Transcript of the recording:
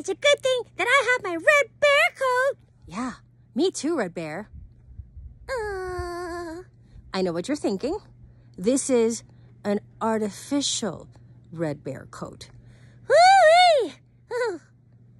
It's a good thing that I have my red bear coat. Yeah, me too, Red Bear. Uh, I know what you're thinking. This is an artificial red bear coat.